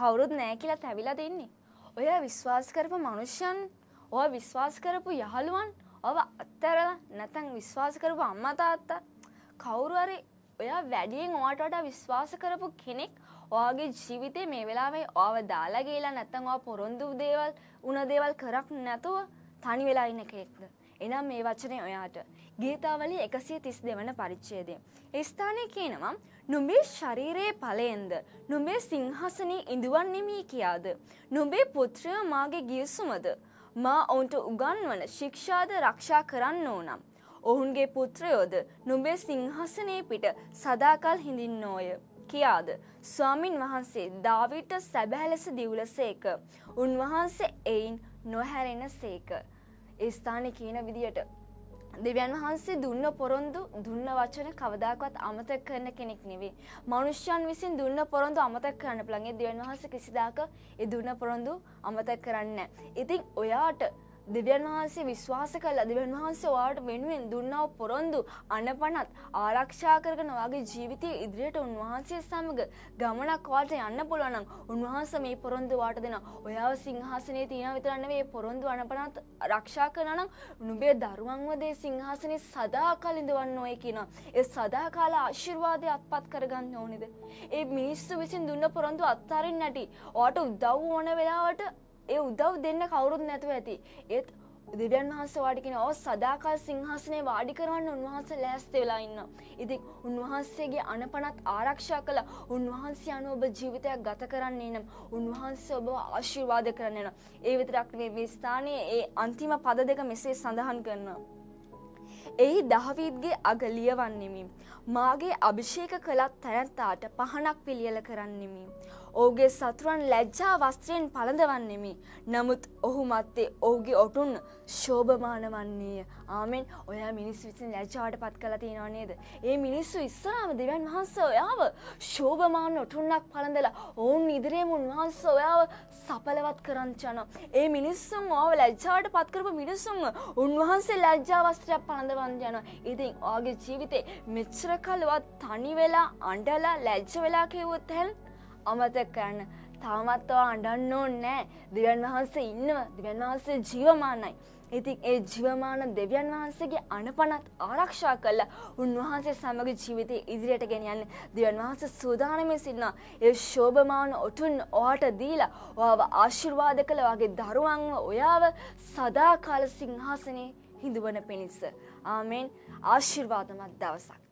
කවුරුත් නෑ කියලා තැවිලා දෙන්නේ. ඔය විශ්වාස කරපු මනුෂ්‍යයන් ඔය විශ්වාස කරපු යහළුවන් ඔව අත්තරලා නැතන් විශ්වාස කරපු අම්මා තාත්තා කවුරු හරි ඔයා වැඩියෙන් ඔයාට වඩා විශ්වාස කරපු කෙනෙක් ඔයාගේ ජීවිතේ මේ වෙලාවේ ඔයාව දාලා ගිහලා නැත්නම් ඔයා පොරොන්දු දේවල් උන දේවල් කරක් නැතුව තනි වෙලා ඉන්න කෙනෙක්ද? එනම් මේ වචනේ ඔයාට ගීතාවලිය 132 වන පරිච්ඡේදය. ඒ ස්ථානයේ කියනවා නුඹේ ශරීරයේ ඵලයෙන්ද? නුඹේ සිංහසනයේ ඉඳුවන්නෙමි කියාද? නුඹේ පුත්‍රය මාගේ ගියසුමද මා ඔවුන්ට උගන්වන ශික්ෂාද රක්ෂා කරන්න ඕනම්. ඔවුන්ගේ පුත්‍රයෝද? නුඹේ සිංහසනයේ පිට සදාකල් හිඳින්නෝය. කියාද? ස්වාමින් වහන්සේ දාවිට සැබෑ ලෙස දිවුලසේක. උන්වහන්සේ එයින් නොහැරෙන සේක ඒ ස්ථානයේ කියන විදියට දෙවියන් වහන්සේ දුන්න පොරොන්දු දුන්න වචන කවදාකවත් අමතක කරන කෙනෙක් නෙවෙයි. මනුෂ්‍යයන් විසින් දුන්න පොරොන්දු අමතක කරන්න පුළුවන්. ඒ දෙවියන් වහන්සේ කිසිදාක ඒ දුන්න පොරොන්දු අමතක කරන්නේ නැහැ. ඉතින් ඔයාට දෙවියන් වහන්සේ විශ්වාස කළා දෙවියන් වහන්සේ ඔයාට වෙනුවෙන් දුන්නා පොරොන්දු අනපනත් ආරක්ෂා කරගෙන ඔයාගේ ජීවිතයේ ඉදිරියට උන්වහන්සේ සමග ගමනක් ඔයාලට යන්න පුළුවන් නම් උන්වහන්සේ මේ පොරොන්දු ඔයාට දෙනවා. ඔයාව සිංහාසනයේ තියන විතර නෙවෙයි පොරොන්දු අනපනත් ආරක්ෂා කරනවා නම් නුඹේ දරුවන්ව දේ සිංහාසනයේ සදාකාල ඉඳවන්න ඕයි කියනවා. ඒ සදාකාල ආශිර්වාදය අත්පත් කරගන්න ඕනේද? ඒ මිනිස්සු විසින් දුන්න පොරොන්දු අත්හරින්න නැටි. ඔයාට උදව් ඕන වෙලාවට ඒ උදව් දෙන්න කවුරුත් නැතුව ඇති. ඒත් දෙවියන් වහන්සේ වාඩි කියන ඔව් සදාකල් සිංහාසනේ වාඩි කරවන්න උන්වහන්සේ ලෑස්ති වෙලා ඉන්නවා. ඉතින් උන්වහන්සේගේ අනපනත් ආරක්ෂා කළා. උන්වහන්සේ අනුව ඔබ ජීවිතයක් ගත කරන්නේ නම් උන්වහන්සේ ඔබව ආශිර්වාද කරන්න යනවා. ඒ විතරක් නෙවෙයි මේ ස්ථානයේ ඒ අන්තිම පද දෙක මෙසේ සඳහන් කරනවා. එහි දහවීත්ගේ අග ලියවන්නෙමි. මාගේ අභිෂේක කළත් තැනැත්තාට පහනක් පිළියල කරන්නෙමි. ඔහුගේ සතුරන් ලැජ්ජා වස්ත්‍රයෙන් පළඳවන්නෙමි. නමුත් ඔහු මත්තේ ඔහුගේ ඔටුන් ශෝභමාන වන්නේය. ආමෙන් ඔයා මිනිස් විසින් ලැජ්ජාවට පත් කළ තියෙනවා නේද? ඒ මිනිස්සු ඉස්සරහම දෙවියන් වහන්සේ ඔයාව ශෝභමාන ඔටුන්නක් පළඳලා ඔවුන් ඉදිරියේම උන්වහන්සේ ඔයාව සපලවත් කරන් යනවා. ඒ මිනිස්සුන් ඔයාව ලැජ්ජාවට පත් කරපු මිනිස්සුන් උන්වහන්සේ ලැජ්ජා වස්ත්‍රයක් පළඳවන් යනවා. ඉතින් ඔයාගේ ජීවිතේ මෙච්චර කලවත් තනි වෙලා අඬලා ලැජ්ජ වෙලා කිව්වොත් හැල් අමතක කරන්න තාමත් ඔයා අඬන්න ඕනේ නෑ. දෙවියන් වහන්සේ ඉන්නවා. දෙවියන් වහන්සේ ජීවමානයි. ඉතින් ඒ ජීවමාන දෙවියන් වහන්සේගේ අනපනත් ආරක්ෂා කළා උන්වහන්සේ සමග ජීවිතේ ඉදිරියට ගෙනියන්න දෙවියන් වහන්සේ සූදානම්ව සිටිනවා. ඒ ශෝභමාන ඔටුන් ඔයාට දීලා ඔයාව ආශිර්වාද කළ ඔයාගේ දරුවන්ව ඔයාව සදාකාල සිංහාසනේ හිඳුවන පිණිස. ආමෙන්. ආශිර්වාදමත් දවසක්.